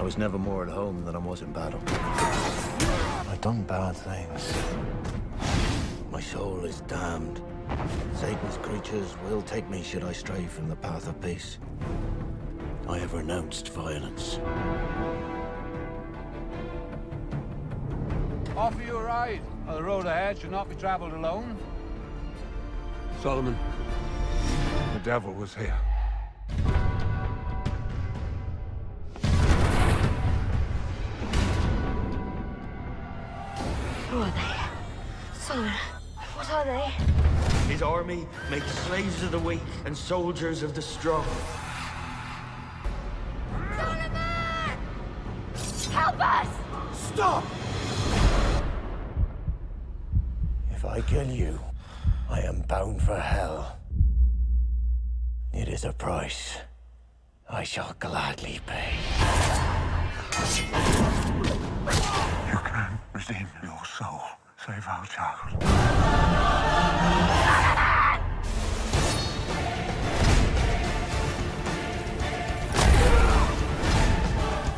I was never more at home than I was in battle. I've done bad things. My soul is damned. Satan's creatures will take me should I stray from the path of peace. I have renounced violence. Offer you a ride. The road ahead should not be traveled alone. Solomon, the devil was here. Who are they? Solomon, what are they? His army makes slaves of the weak and soldiers of the strong. Solomon! Help us! Stop! If I kill you, I am bound for hell. It is a price I shall gladly pay. You can redeem your soul. Save our child.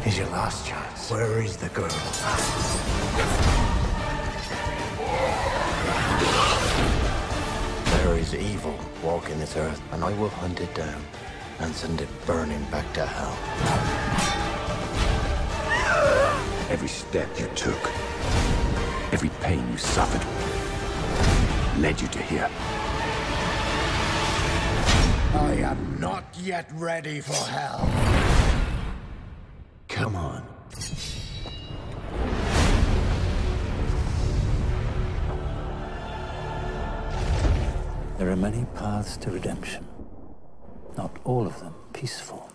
Is your last chance. Where is the girl? There is evil walking this earth, and I will hunt it down and send it burning back to hell. Every step you took, every pain you suffered, led you to here. I am not yet ready for hell. Come on. There are many paths to redemption, not all of them peaceful.